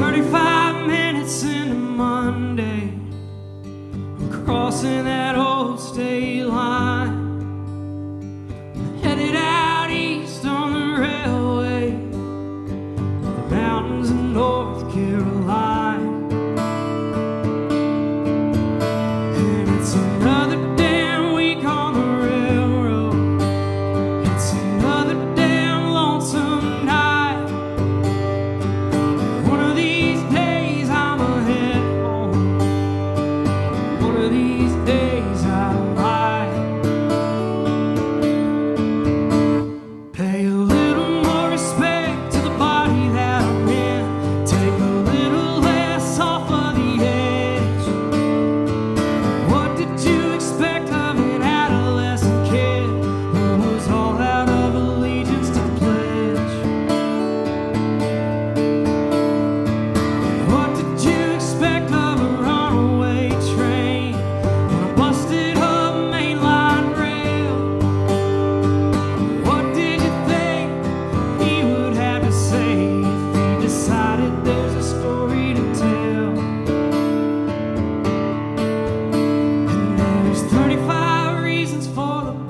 35 minutes into Monday, I'm crossing that old state line.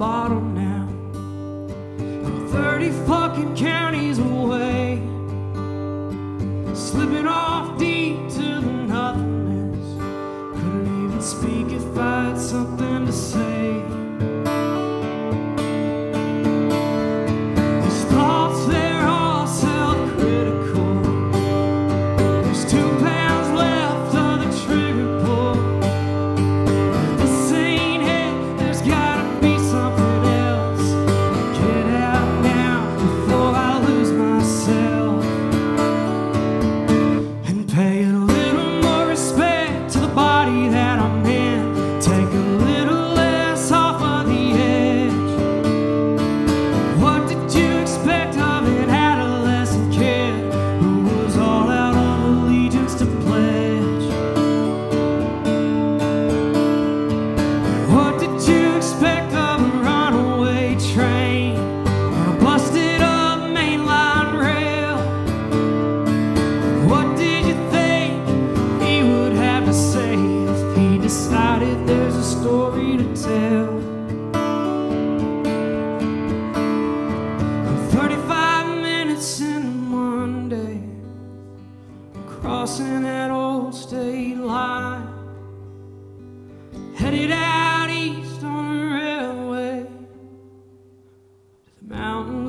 bottle now. I'm 30 fucking counties away, slipping off deep to decided there's a story to tell. I'm 35 minutes in one day, crossing that old state line, headed out east on the railway to the mountain.